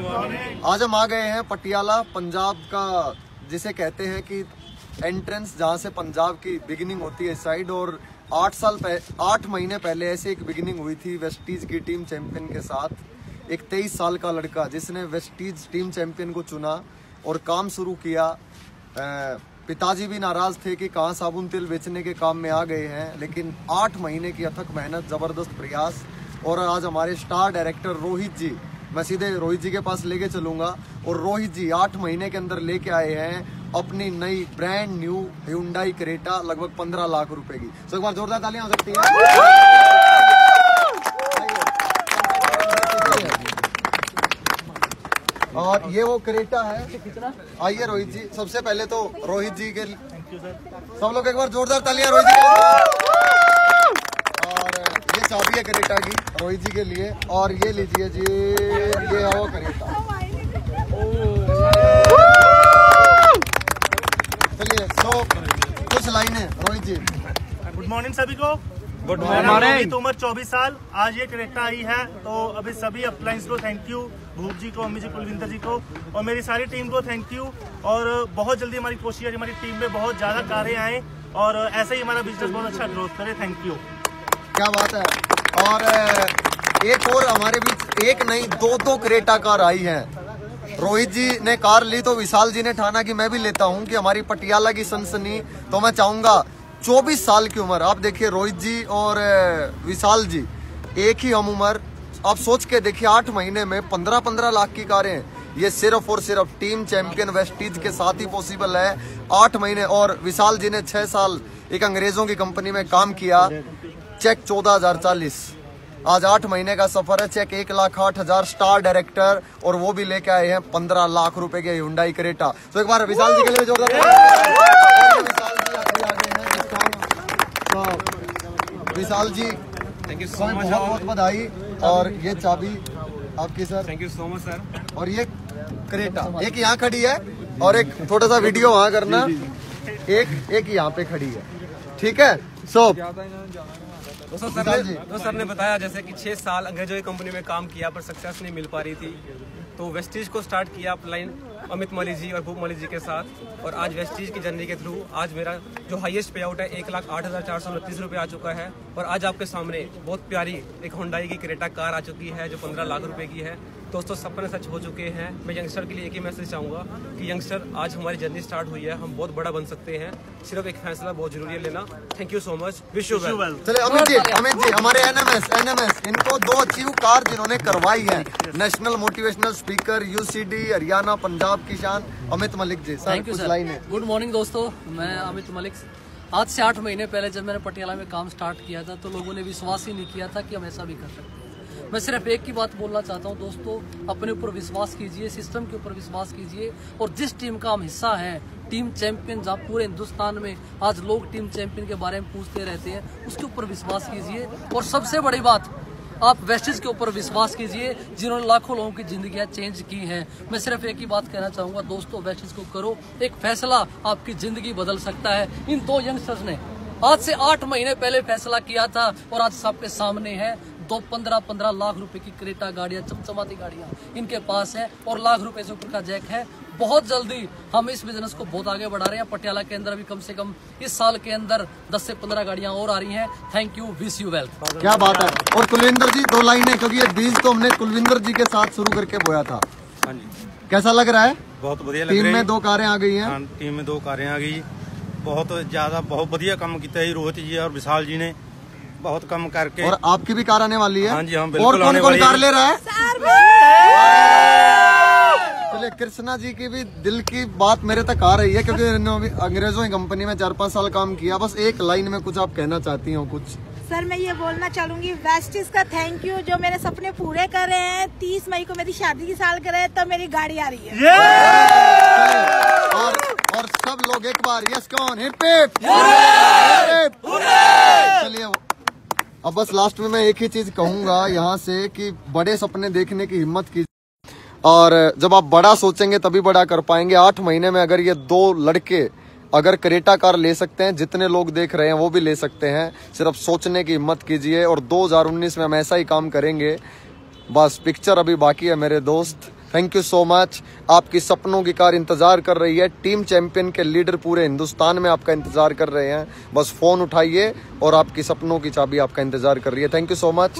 आज हम आ गए हैं पटियाला, पंजाब का, जिसे कहते हैं कि एंट्रेंस जहाँ से पंजाब की बिगिनिंग होती है साइड और आठ साल आठ महीने पहले ऐसे एक बिगिनिंग हुई थी वेस्टीज की टीम चैंपियन के साथ, एक तेईस साल का लड़का जिसने वेस्टीज टीम चैंपियन को चुना और काम शुरू किया। पिताजी भी नाराज़ थे कि कहाँ साबुन तेल बेचने के काम में आ गए हैं, लेकिन आठ महीने की अथक मेहनत, ज़बरदस्त प्रयास और आज हमारे स्टार डायरेक्टर रोहित जी मैं सीधे रोहित जी के पास लेके चलूँगा और रोहित जी आठ महीने के अंदर लेके आए हैं अपनी नई ब्रांड न्यू हुंडाई क्रेटा लगभग पंद्रह लाख रुपए की। एक बार जोरदार तालियाँ हो सकती है। और ये वो क्रेटा है। आइए रोहित जी सबसे पहले तो रोहित जी के सब लोग एक बार जोरदार तालियाँ रोहित जी चाबी है क्रेटा की रोहित जी के लिए। और ये लीजिए जी ये है वो क्रेटा चलिए तो कुछ लाइनें रोहित जी। गुड मॉर्निंग सभी को। गुड मॉर्निंग उम्र चौबीस साल। आज ये करेक्टर आई है तो अभी सभी अपलाइंस को थैंक यू भूप जी को अम्मी जी कुलविंदर जी को और मेरी सारी टीम को थैंक यू और बहुत जल्दी हमारी कोशिश है हमारी टीम में बहुत ज़्यादा कारें आए और ऐसे ही हमारा बिज़नेस बहुत अच्छा ग्रोथ करे। थैंक यू क्या बात है? और एक और हमारे बीच एक नहीं, दो दो क्रेटा कार आई है। रोहित जी ने कार ली तो विशाल जी ने ठाना कि मैं भी लेता हूँ कि हमारी पटियाला की सनसनी तो मैं चाहूँगा 24 साल की उम्र। आप देखिए रोहित जी और विशाल जी, एक ही हम उम्र। आप सोच के देखिए, आठ महीने में पंद्रह पंद्रह लाख की कारें ये सिर्फ़ और सिर्फ़ टीम चैंपियन वेस्टीज के साथ ही पॉसिबल है। आठ महीने और विशाल जी ने छह साल एक अंग्रेज़ों की कंपनी में काम किया। चेक चौदह हज़ार चालीस। आज आठ महीने का सफ़र है चेक एक लाख आठ हज़ार स्टार डायरेक्टर और वो भी लेके आए हैं पंद्रह लाख रुपए के हुंडाई क्रेटा तो एक बार विशाल जी के लिए जोरदार Vishal ji thank you so much बहुत बहुत बधाई और ये चाबी आपकी sir thank you so much sir और ये करेटा एक यहाँ खड़ी है और एक छोटा सा वीडियो वहाँ करना। एक एक यहाँ पे खड़ी है। ठीक है? सो दोस्तों सर ने सर ने बताया जैसे कि छह साल अंग्रेज़ों की कंपनी में काम किया पर सक्सेस नहीं मिल पा रही थी। तो वेस्टिज को स्टार्ट किया अपलाइन अमित मलिक जी और भूप मलिक जी के साथ। और आज वेस्टीज की जर्नी के थ्रू आज मेरा जो हाईएस्ट पे आउट है एक लाख आठ हज़ार चार सौ उनतीस रुपये आ चुका है। और आज आपके सामने बहुत प्यारी एक होंडाई की क्रेटा कार आ चुकी है जो पंद्रह लाख रुपए की है। दोस्तों सपने सच हो चुके हैं। मैं यंगस्टर के लिए एक ही मैसेज चाहूँगा कि यंगस्टर आज हमारी जर्नी स्टार्ट हुई है। हम बहुत बड़ा बन सकते हैं। सिर्फ़ एक फैसला बहुत ज़रूरी है लेना। Thank you so much wish you well चले अमित जी अमित जी हमारे एनएमएस एनएमएस इनको दो अचीव कार जिन्होंने करवाई है। National motivational speaker UCD Haryana Punjab की शान Amit Malik ji. Thank you sir good morning दोस्तों। मैं अमित मलिक। आज से आठ महीने पहले जब मैंने पटियाला में काम स्टार्ट किया था तो लोगों ने विश्वास ही नहीं किया था कि हम ऐसा भी कर सकते मैं सिर्फ़ एक ही बात बोलना चाहता हूँ दोस्तों अपने ऊपर विश्वास कीजिए सिस्टम के ऊपर विश्वास कीजिए और जिस टीम का हम हिस्सा है टीम चैंपियन जहाँ पूरे हिंदुस्तान में आज लोग टीम चैंपियन के बारे में पूछते रहते हैं उसके ऊपर विश्वास कीजिए। और सबसे बड़ी बात आप वेस्टेज के ऊपर विश्वास कीजिए, जिन्होंने लाखों लोगों की ज़िंदगी चेंज की हैं। मैं सिर्फ़ एक ही बात कहना चाहूँगा, दोस्तों वेस्टेज को करो। एक फैसला आपकी ज़िंदगी बदल सकता है। इन दो यंगस्टर्स ने आज से आठ महीने पहले फैसला किया था और आज सबके सामने है। दो पंद्रह पंद्रह लाख रुपए की क्रेटा गाड़ियाँ चमचमाती गाड़ियाँ इनके पास है और लाख रुपए से ऊपर का जैक है। बहुत जल्दी हम इस बिज़नेस को बहुत आगे बढ़ा रहे हैं। पटियाला के अंदर अभी कम से कम इस साल के अंदर 10 से 15 गाड़ियाँ और आ रही हैं। Thank you wish you wealth क्या बात है। और कुलविंदर जी दो लाइनें क्योंकि ये बीज तो हमने कुलविंदर जी के साथ शुरू करके बोया था। हाँ कैसा लग रहा है? बहुत बढ़िया टीम में दो कारें आ गई हैं। टीम में दो कारें आ गई। बहुत ज़्यादा बहुत बढ़िया काम किया रोहित जी और विशाल जी ने। बहुत कम करके। और आपकी भी कार आने वाली है। हाँ जी हाँ और कौन कौन कार ले रहा है? चलिए कृष्णा जी की भी दिल की बात मेरे तक आ रही है क्योंकि अंग्रेज़ों की कंपनी में चार पाँच साल काम किया। बस एक लाइन में कुछ आप कहना चाहती हो कुछ? सर मैं ये बोलना चाहूँगी वेस्टिस का थैंक यू जो मेरे सपने पूरे कर रहे हैं। तीस मई को मेरी शादी की साल करे तब मेरी गाड़ी आ रही है। और और सब लोग एक बार यस कौन चलिए अब बस लास्ट में मैं एक ही चीज़ कहूँगा यहाँ से कि बड़े सपने देखने की हिम्मत की और जब आप बड़ा सोचेंगे तभी बड़ा कर पाएँगे। आठ महीने में अगर ये दो लड़के अगर करेटा कार ले सकते हैं, जितने लोग देख रहे हैं वो भी ले सकते हैं। सिर्फ़ सोचने की हिम्मत कीजिए और 2019 में हम ऐसा ही काम करेंगे। बस पिक्चर अभी बाकी है मेरे दोस्त। थैंक यू सो मच आपकी सपनों की कार इंतज़ार कर रही है। टीम चैंपियन के लीडर पूरे हिंदुस्तान में आपका इंतज़ार कर रहे हैं। बस फ़ोन उठाइए और आपकी सपनों की चाबी आपका इंतज़ार कर रही है। Thank you so much